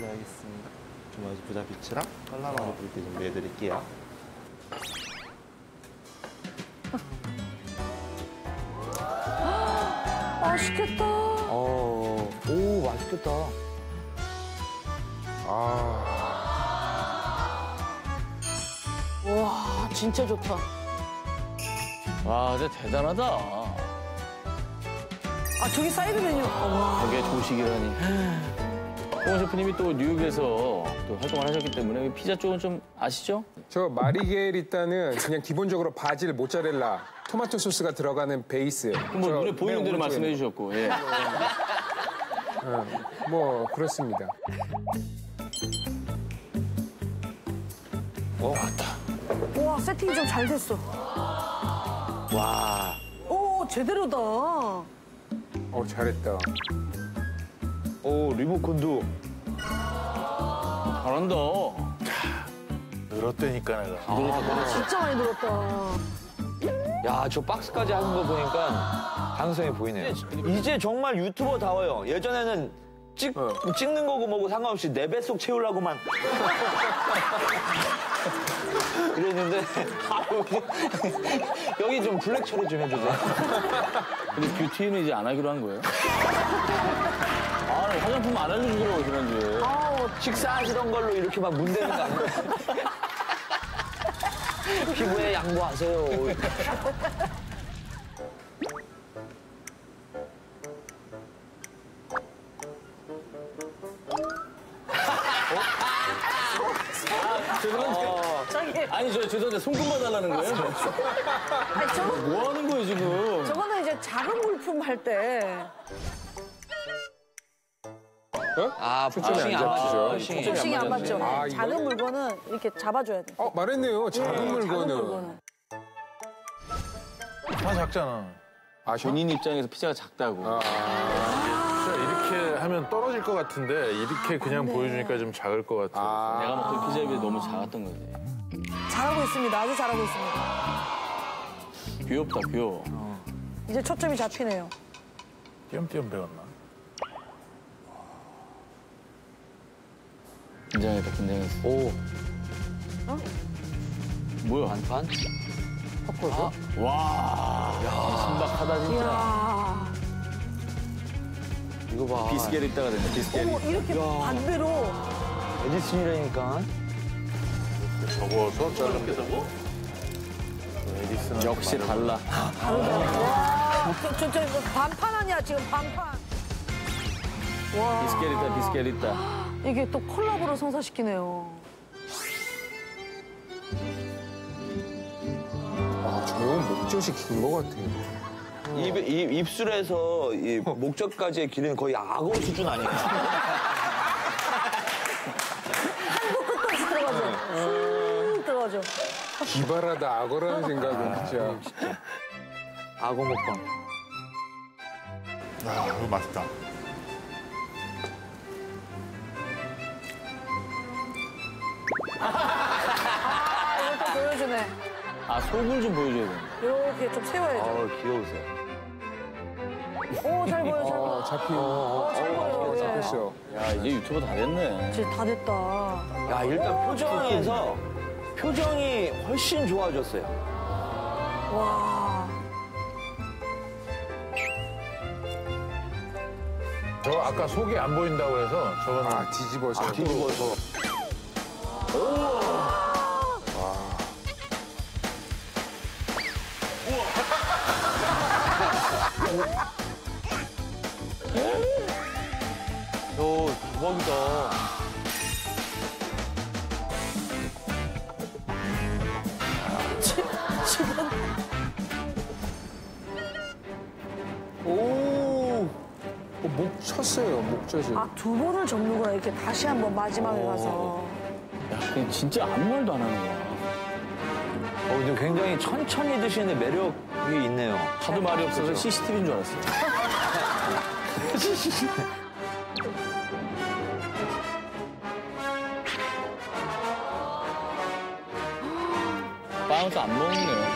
네, 알겠습니다. 좀 먼저 부자 빛이랑 깔라마로 붉게 준비해드릴게요. 맛있겠다. 어, 오, 맛있겠다. 와, 진짜 좋다. 와, 진짜 대단하다. 아, 저기 사이드 메뉴. 와. 저게 조식이라니. 홍원 셰프님이 또 뉴욕에서 또 활동을 하셨기 때문에 피자 쪽은 좀 아시죠? 저 마르게리따는 그냥 기본적으로 바질, 모짜렐라, 토마토 소스가 들어가는 베이스. 뭐저 눈에 보이는 맨 대로 말씀해 주셨고. 예. 어, 뭐 그렇습니다. 와, 세팅이 좀 잘 됐어. 와. 오, 제대로다. 어 잘했다. 오, 리모컨도. 잘한다. 늘었다니까 내가. 진짜 많이 들었다. 야, 저 박스까지 하는 거 보니까 가능성이 보이네요. 이제 정말 유튜버다워요. 예전에는 찍, 어. 찍는 거고 뭐고 상관없이 내 뱃속 채우려고만. 이랬는데, 아, 여기, 여기 좀 블랙 처리 좀 해주세요. 근데 뷰티는 이제 안 하기로 한 거예요? 아, 화장품 안 알려주더라고, 지난주에. 식사하시던 걸로 이렇게 막 문대는 거 아니에요? 피부에 양보하세요. 죄송한데. 저기. 아니, 저 죄송한데 손금만 달라는 거예요? 아니, 저거, 뭐 하는 거예요, 지금? 저거는 이제 작은 물품 할 때. 아, 초점이 안 잡히죠. 포싱이. 초싱이 안 맞았네. 맞죠? 아, 이거- 작은 물건은 이렇게 잡아줘야 돼. 어 말했네요. 작은 작은 물건은. 물건은. 다 작잖아. 아셔? 본인 입장에서 피자가 작다고. 아, 진짜 이렇게 하면 떨어질 것 같은데 이렇게 그냥 보여주니까 좀 작을 것 같아. 아. 내가 먹던 피자에 비해 너무 작았던 거지. 잘하고 있습니다. 아주 잘하고 있습니다. 귀엽다, 귀여워. 이제 초점이 잡히네요. 띄엄띄엄 배웠나? 긴장했다, 긴장했어. 오, 뭐야? 반판? 와, 신박하다, 진짜. 이야. 이거 봐. 비스게리따가 됐네, 비스게리. 어머, 이렇게 반대로. 에디슨이라니까. 접어서 자르면 되고. 에디슨 역시 달라. 와, 저, 저, 저, 이거 반판 아니야, 지금 반판. 와. 비스게리따, 비스게리따. 이게 또 콜라보로 성사시키네요. 아, 저 목젖이 긴 것 같아. 입, 입, 입술에서 이 목젖까지의 길이는 거의 악어 수준 아니에요? 끝없이 들어가죠. 쑥 들어가죠. 기발하다 악어라는 생각은 진짜. 악어 먹방. 아, 이거 맛있다. 아, 이거 또 보여주네. 아, 속을 좀 보여줘야 돼. 이렇게 좀 세워야죠. 어, 귀여우세요. 오, 잘 보여, 잘 보여. 어, 잡히. 어, 잘 보여. 예. 잡혔어. 야, 이제 유튜버 다 됐네. 진짜 다 됐다. 야, 일단 표정에서 표정이 훨씬 좋아졌어요. 와. 저 아까 속이 안 보인다고 해서 저거는 아, 뒤집어서. 뒤집어서. 오. 야, 대박이다. 오. 어, 목 쳤어요, 목젖이. 아, 두 번을 접는구나. 이렇게 다시 한번 마지막에 가서. 야, 진짜 아무 말도 안 하는 거야. 어, 근데 굉장히 천천히 드시는 매력이 있네요. 하도 말이 없어서 CCTV인 줄 알았어. 빵을 또안 먹네.